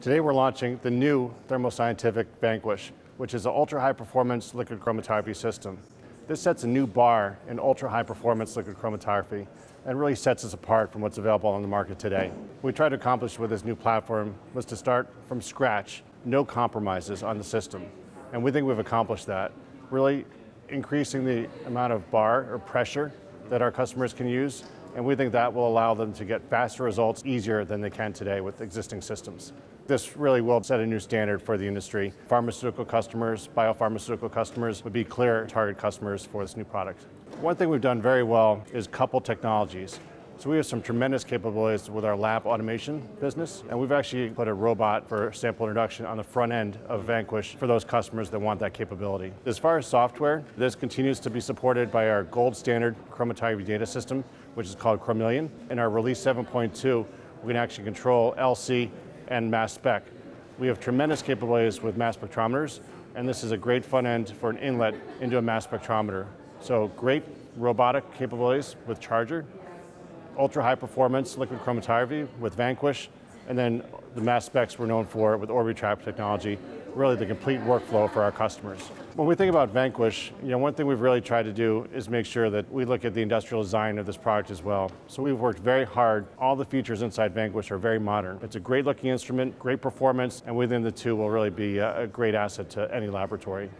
Today we're launching the new Thermo Scientific Vanquish, which is an ultra high performance liquid chromatography system. This sets a new bar in ultra high performance liquid chromatography and really sets us apart from what's available on the market today. What we tried to accomplish with this new platform was to start from scratch, no compromises on the system. And we think we've accomplished that, really increasing the amount of bar or pressure that our customers can use and we think that will allow them to get faster results easier than they can today with existing systems. This really will set a new standard for the industry. Pharmaceutical customers, biopharmaceutical customers would be clear target customers for this new product. One thing we've done very well is couple technologies. So we have some tremendous capabilities with our lab automation business, and we've actually put a robot for sample introduction on the front end of Vanquish for those customers that want that capability. As far as software, this continues to be supported by our gold standard chromatography data system, which is called Chromeleon. In our release 7.2, we can actually control LC and mass spec. We have tremendous capabilities with mass spectrometers, and this is a great front end for an inlet into a mass spectrometer. So great robotic capabilities with Charger, ultra high performance liquid chromatography with Vanquish, and then the mass specs we're known for with Orbitrap technology, really the complete workflow for our customers. When we think about Vanquish, you know, one thing we've really tried to do is make sure that we look at the industrial design of this product as well. So we've worked very hard. All the features inside Vanquish are very modern. It's a great looking instrument, great performance, and within the two will really be a great asset to any laboratory.